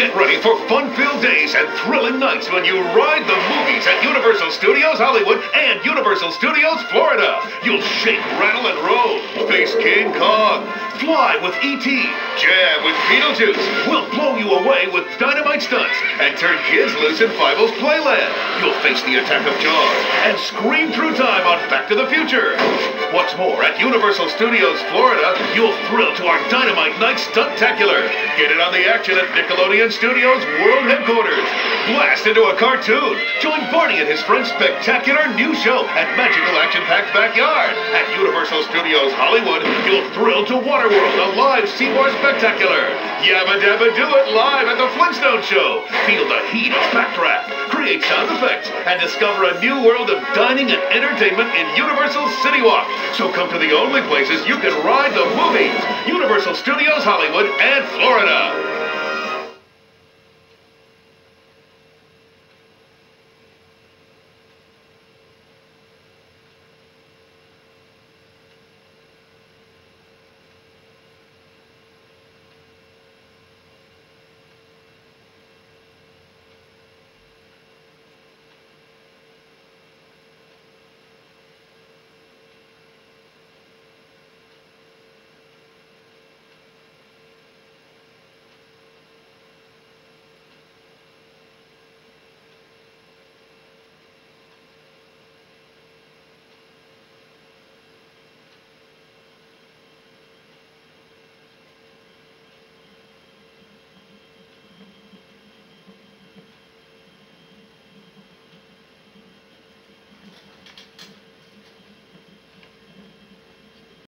Get ready for fun-filled days and thrilling nights when you ride the movies at Universal Studios Hollywood and Universal Studios Florida. You'll shake, rattle, and roll. Face King Kong. Fly with E.T. Jab with Beetlejuice. We'll blow you away with dynamite stunts and turn kids loose in Fievel's Playland. You'll face the attack of Jaws and scream through time on Back to the Future. What's more, at Universal Studios Florida, you'll thrill to our Dynamite Night Stuntacular. Get in on the action at Nickelodeon Studios World Headquarters. Blast into a cartoon. Join Barney and his friends' spectacular new show at Magical Action Packed Backyard. At Studios Hollywood, you'll thrill to Waterworld, a live Sea War spectacular. Yabba Dabba Do It live at the Flintstone Show. Feel the heat of Backdraft. Create sound effects and discover a new world of dining and entertainment in Universal City Walk. So come to the only places you can ride the movies Universal Studios Hollywood and Florida.